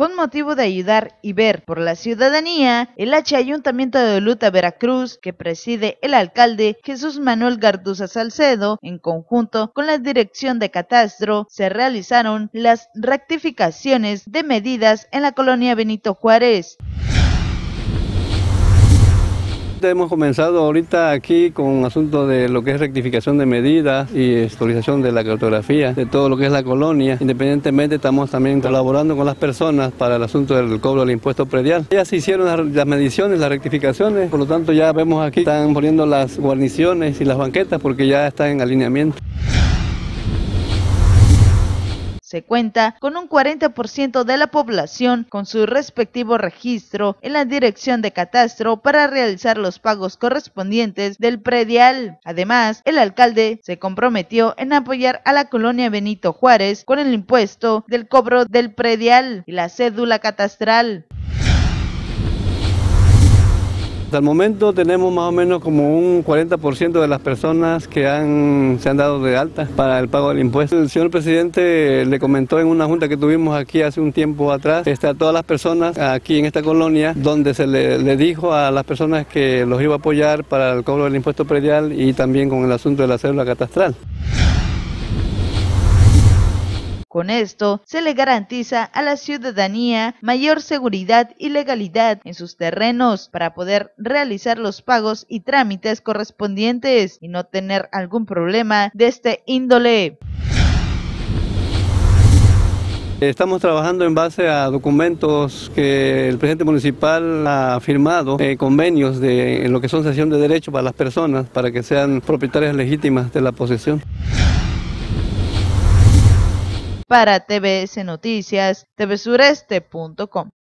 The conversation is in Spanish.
Con motivo de ayudar y ver por la ciudadanía, el H Ayuntamiento de Luta, Veracruz, que preside el alcalde Jesús Manuel Garduza Salcedo, en conjunto con la Dirección de Catastro, se realizaron las rectificaciones de medidas en la colonia Benito Juárez. Hemos comenzado ahorita aquí con asunto de lo que es rectificación de medidas y actualización de la cartografía de todo lo que es la colonia. Independientemente estamos también colaborando con las personas para el asunto del cobro del impuesto predial. Ya se hicieron las mediciones, las rectificaciones, por lo tanto ya vemos aquí están poniendo las guarniciones y las banquetas porque ya están en alineamiento. Se cuenta con un 40% de la población con su respectivo registro en la dirección de catastro para realizar los pagos correspondientes del predial. Además, el alcalde se comprometió en apoyar a la colonia Benito Juárez con el impuesto del cobro del predial y la cédula catastral. Hasta el momento tenemos más o menos como un 40% de las personas que se han dado de alta para el pago del impuesto. El señor presidente le comentó en una junta que tuvimos aquí hace un tiempo atrás este, a todas las personas aquí en esta colonia, donde se le, le dijo a las personas que los iba a apoyar para el cobro del impuesto predial y también con el asunto de la cédula catastral. Con esto se le garantiza a la ciudadanía mayor seguridad y legalidad en sus terrenos para poder realizar los pagos y trámites correspondientes y no tener algún problema de este índole. Estamos trabajando en base a documentos que el presidente municipal ha firmado, eh, convenios de en lo que son sesión de derecho para las personas, para que sean propietarias legítimas de la posesión. Para TVS Noticias, tvsureste.com.